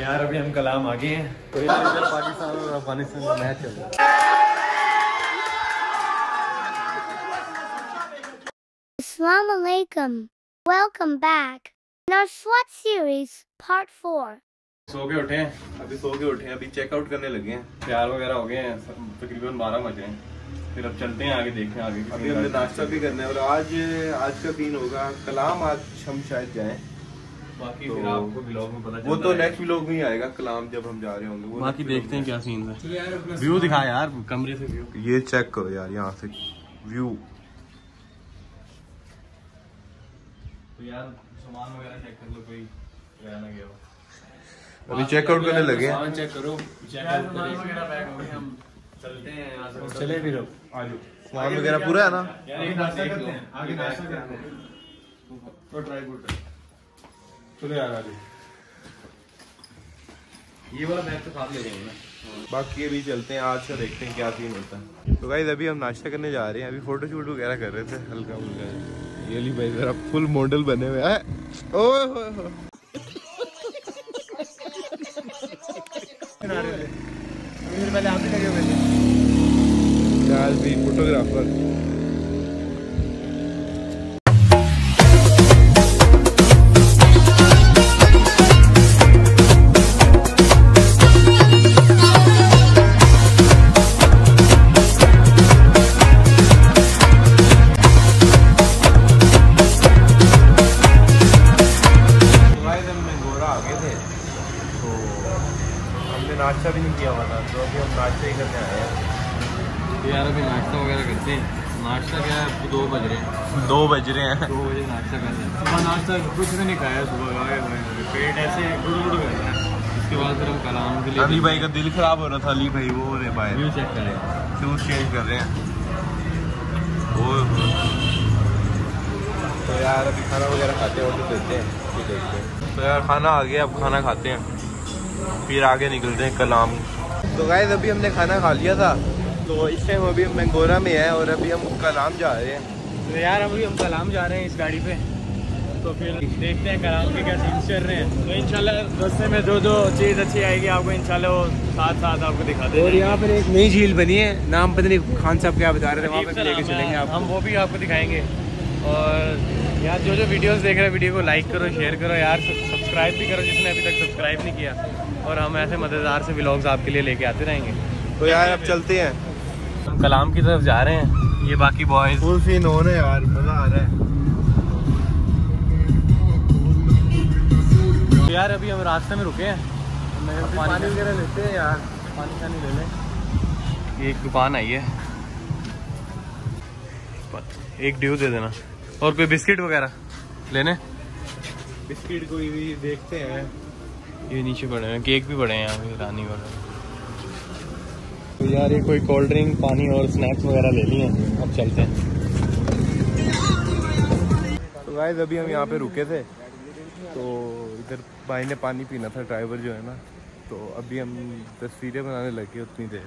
यार अभी हम कलाम आ गए हैं। तो यार इधर पाकिस्तान और अफ़गानिस्तान का मैच चल रहा है। Assalamu alaikum. Welcome back. In our SWAT series, part 4. सो के उठे हैं। अभी सो के उठे हैं अभी चेकआउट करने लगे हैं। तैयार वगैरह हो गए हैं तकरीबन बारह बजे हैं। फिर अब चलते हैं आगे देखते हैं आगे अभी हमने नाश्ता भी करना है और आज आज का सीन होगा। कलाम आज हम शायद जाएँ। बाकी तो- फिर आपको ब्लॉग में पता वो तो नेक्स्ट व्लॉग में ही आएगा कलाम जब हम जा रहे होंगे वो बाकी देखते हैं क्या सीन है। व्यू दिखा यार कमरे से व्यू ये चेक करो यार यहाँ से व्यू तो यार सामान वगैरह चेक कर लो कोई गया ना गया हो। अभी चेकआउट करने लगे हैं। चेक करो सामान वगैरह पैक हो गए हम चलते हैं यहाँ से। चले फिर आज। सामान वगैरह पूरा है ना? यार एक नाश्ता करते हैं आगे नाश्ता करते हैं। तो ट्राई गुड चलो यार आगे ये वाला बैग तो साथ ले जाएँगे ना। बाकी अभी चलते हैं आज का देखते हैं क्या सीन होता है। तो गाइस अभी हम नाश्ता करने जा रहे हैं अभी फ़ोटो शूट वगैरह कर रहे थे हल्का फुल्का। ये ली भाई जरा फुल मॉडल बने हुए हैं। ओए होए होए। पहले आप ही लगे हुए थे। यार भी फोटोग्राफर नाश्ता वगैरह करते हैं। नाश्ता क्या है? दो बज रहे हैं। दो बज रहे हैं। दो बजे नाश्ता कर रहे हैं। सुबह नाश्ता कुछ भी नहीं खाया सुबह आए पेट ऐसे गुड़ गुड़ कर रहा है। इसके बाद फिर हम कलाम के लिए अली भाई का दिल खराब हो रहा था अली भाई वो हो रहे बाहर व्यू चेक करें शूज़ चेंज कर रहे हैं। ओए होए। तो यार अभी खाना वगैरह खाते हैं ऑर्डर देते हैं। फिर देखते हैं। तो यार खाना आ गया अब खाना खाते हैं। फिर आगे निकलते हैं कलाम तो गाइस अभी हमने खाना खा लिया था। तो इस टाइम अभी हम मैंगोरा में हैं और अभी हम कलाम जा रहे हैं। तो यार अभी हम कलाम जा रहे हैं इस गाड़ी पे। तो फिर देखते हैं कलाम के क्या सीन्स चल रहे हैं। तो इंशाल्लाह रास्ते में जो जो चीज़ अच्छी आएगी आपको इंशाल्लाह वो साथ साथ आपको दिखा देंगे। और यहाँ पर एक नई झील बनी है। नाम पता नहीं खान साहब क्या बता रहे थे वहाँ पर लेके चलेंगे आप हम वो भी आपको दिखाएँगे। और यार जो जो वीडियोस देख रहे हैं वीडियो को लाइक करो शेयर करो। यार सब्सक्राइब भी करो जिसने अभी तक सब्सक्राइब नहीं किया। और हम ऐसे मज़ेदार से ब्लॉग्स आपके लिए लेके आते रहेंगे। तो यार अब चलते हैं। हम कलाम की तरफ़ जा रहे हैं। ये बाकी बॉयज़ फुल सीन हो रहा यार मज़ा आ रहा है। तो यार अभी हम रास्ते में रुके हैं। मैं पानी वगैरह लेते हैं यार। पानी शानी ले लें। एक दुकान आई है। एक ड्यू दे देना। और कोई बिस्किट वगैरह लेने? बिस्किट कोई भी देखते हैं। ये नीचे पड़े हैं केक भी पड़े हैं यहाँ पे रानी वगैरह तो यार ये कोई कोल्ड ड्रिंक पानी और स्नैक्स वगैरह ले लिए हैं। अब चलते हैं। तो गाइस अभी हम यहाँ पे रुके थे। तो इधर भाई ने पानी पीना था ड्राइवर जो है ना। तो अभी हम तस्वीरें बनाने लगे उतनी देर।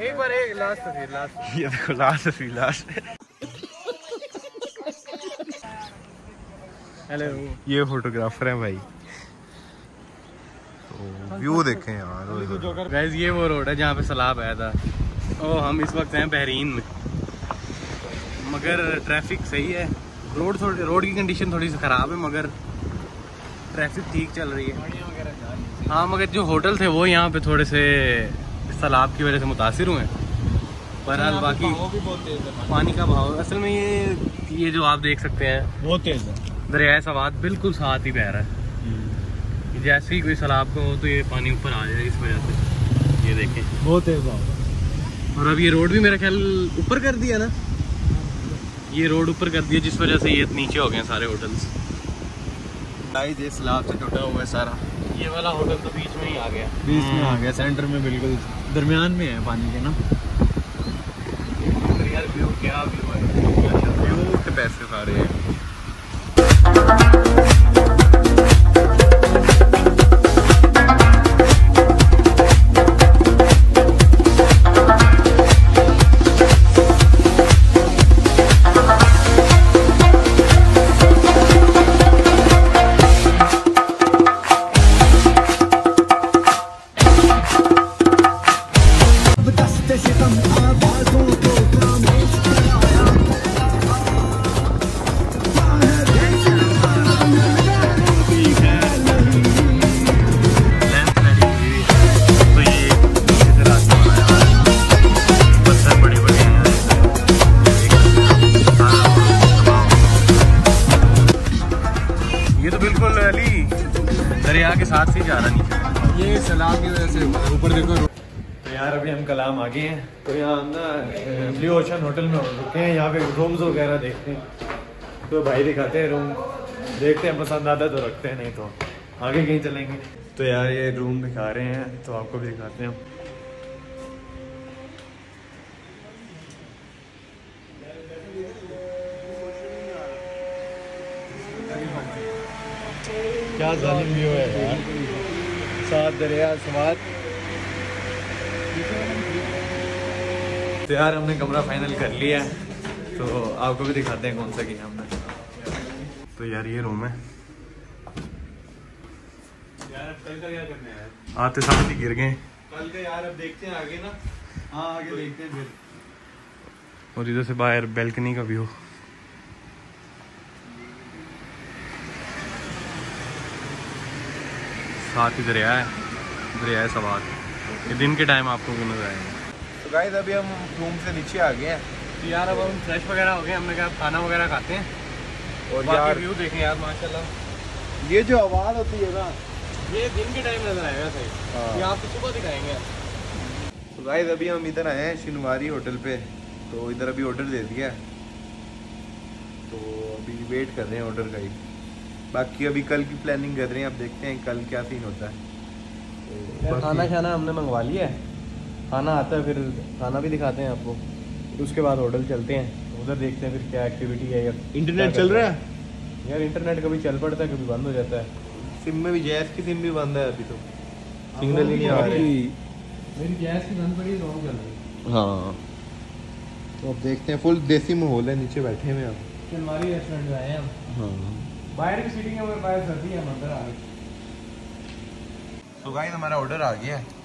एक बार एक लास्ट तस्वीर लास्ट ये देखो लास्ट तस्वीर लास्ट हेलो ये फोटोग्राफर है भाई। तो व्यू देखें यार गैस ये वो रोड है जहाँ पे सैलाब आया था। ओ हम इस वक्त हैं बहरीन में। मगर ट्रैफ़िक सही है। रोड थोड़ी रोड की कंडीशन थोड़ी सी ख़राब है मगर ट्रैफ़िक ठीक चल रही है। हाँ। मगर जो होटल थे वो यहाँ पे थोड़े से सैलाब की वजह से मुतासर हुए हैं। बहरहाल बाकी पानी का भाव असल में ये ये जो आप देख सकते हैं बहुत तेज है। दरिया सवाद बिल्कुल साथ ही बह रहा है। जैसे ही कोई सैलाब का हो तो ये पानी ऊपर आ जाए इस वजह से। ये देखें। बहुत तेज भाव और अब ये रोड भी मेरा ख्याल ऊपर कर दिया ना? ये रोड ऊपर कर दिया जिस वजह से ये नीचे हो गए सारे होटल्स गाइस ये स्लैब से टूटा हुआ है सारा। ये वाला होटल तो बीच में ही आ गया। बीच में आ गया सेंटर में बिल्कुल दरमियान में है पानी के ना। यार व्यू क्या व्यू है। व्यू के पैसे सारे हैं। यार, अभी हम कलाम आ गए हैं। तो यहाँ ना ब्लू ओशन होटल में रुके हैं, यहाँ पे रूम्स वगैरह देखते हैं। तो भाई दिखाते हैं रूम देखते हैं, पसंद आता तो रखते हैं, नहीं तो आगे कहीं चलेंगे। तो यार, ये रूम दिखा रहे हैं तो आपको भी दिखाते हैं क्या जालिम व्यू है यार। सात दरिया समात तो यार हमने कमरा फाइनल कर लिया है तो आपको भी दिखाते हैं कौन सा किया हमने। तो यार ये रूम है। आते साथ ही गिर गए। कल का यार अब देखते हैं आगे ना। हाँ आगे देखते हैं फिर। और इधर से बाहर बैल्कनी का व्यू साथ ही दरिया है। दरिया है सवार। ये दिन के टाइम आपको भी नज़र आएगा। गाइस अभी हम रूम से नीचे आ गए हैं। तो यार अब हम फ्रेश वगैरह हो गए हमने कहा खाना वगैरह खाते हैं। और यार व्यू देखें यार माशाल्लाह। ये जो आवाज़ होती है ना। ये दिन के टाइम नज़र आएगा सही। हाँ। ये आपको सुबह दिखाएँगे। तो गाइस अभी हम इधर आए हैं शिनवारी होटल पे। तो इधर अभी ऑर्डर दे दिया। तो अभी वेट कर रहे हैं ऑर्डर का ही। बाकी अभी कल की प्लानिंग कर रहे हैं अब देखते हैं कल क्या सीन होता है। तो खाना खाना हमने मंगवा लिया है। खाना आता है फिर खाना भी दिखाते हैं आपको। फिर उसके बाद होटल चलते हैं। उधर देखते हैं फिर क्या एक्टिविटी है या इंटरनेट चल रहा है। यार इंटरनेट कभी चल पड़ता है कभी बंद हो जाता है। सिम में भी जैस की सिम भी बंद है अभी तो। सिग्नल ही नहीं आ रहा है। मेरी गैस की बंद पड़ी तो चल रही हाँ। तो अब देखते हैं फुल देसी माहौल है नीचे बैठे हुए हम चिलमारी रेस्टोरेंट में आए हैं हम। हाँ। बाहर की सीटिंग है बाहर सर्दी है हम अंदर आ गए। तो गाइस हमारा ऑर्डर आ गया है।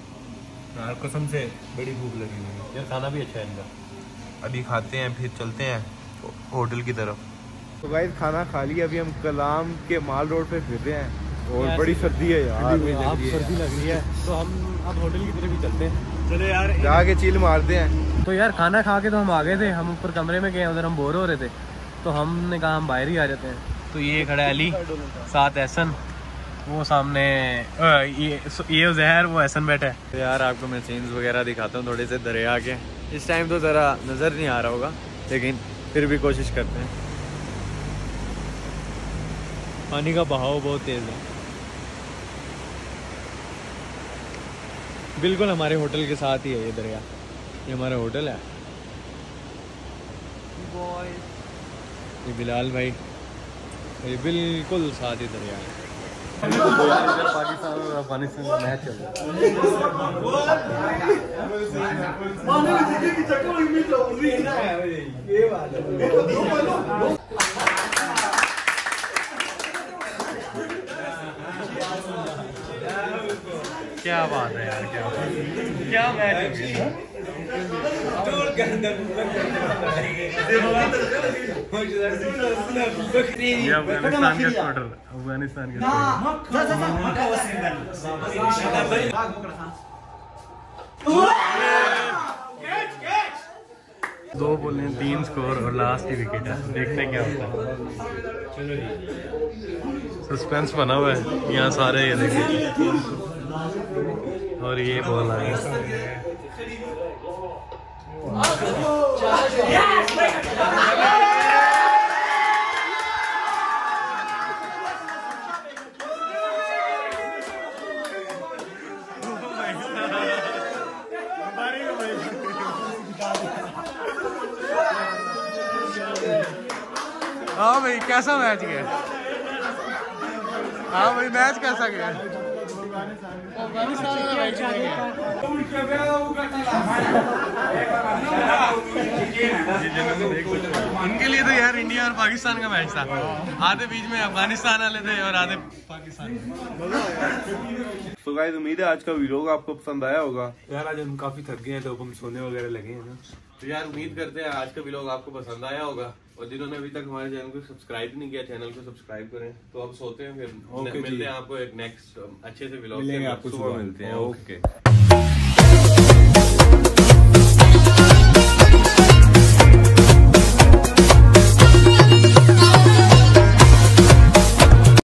यार कसम से बड़ी भूख लगी हुई है। यार खाना भी अच्छा है इनका। अभी खाते हैं फिर चलते हैं होटल की तरफ़। तो गाइस खाना खा लिया अभी हम कलाम के माल रोड पे फिर रहे हैं। और बड़ी सर्दी है यार। सर्दी लग रही है। तो हम अब होटल की तरफ़ ही चलते हैं। चलो यार जाके चील मारते हैं। तो यार खाना खा के तो हम आ गए थे। हम ऊपर कमरे में गए उधर हम बोर हो रहे थे। तो हमने कहा हम बाहर ही आ जाते हैं। तो ये खड़ा अली साथ एहसन। वो सामने ये ये जहर वो एहसन बैठा है। तो यार आपको मैं सीन्स वगैरह दिखाता हूँ थोड़े से दरिया के इस टाइम तो ज़रा नज़र नहीं आ रहा होगा लेकिन फिर भी कोशिश करते हैं। पानी का बहाव बहुत तेज़ है। बिल्कुल हमारे होटल के साथ ही है ये दरिया। ये हमारा होटल है। ये बिलाल भाई ये बिल्कुल साथ ही दरिया है। पाकिस्तान और अफ़गानिस्तान का मैच चल है क्या बात है। यार क्या क्या मैच स्क्वाडर अफ़गानिस्तान दो बोले, तीन स्कोर और लास्ट की विकेट है। देखते क्या होता है। सस्पेंस बना हुआ है। यहाँ सारे ये देखें। और ये बॉल आया। हाँ भाई कैसा मैच गया? हाँ भाई मैच कैसा गया? अफ़गानिस्तान इनके लिए तो यार इंडिया और पाकिस्तान का मैच था। आधे बीच में अफ़गानिस्तान वाले थे और आधे पाकिस्तान। तो गाइस उम्मीद है आज का वीडियो आपको पसंद आया होगा। यार आज हम काफ़ी थक गए हैं तो हम सोने वगैरह लगे हैं ना। तो यार उम्मीद करते हैं आज का व्लॉग आपको पसंद आया होगा। और जिन्होंने अभी तक हमारे चैनल को सब्सक्राइब नहीं किया चैनल को सब्सक्राइब करें। तो अब सोते हैं फिर मिलते हैं आपको एक नेक्स्ट अच्छे से व्लॉग मिलेंगे आपको सुबह सुबह मिलते हैं। ओके। ओके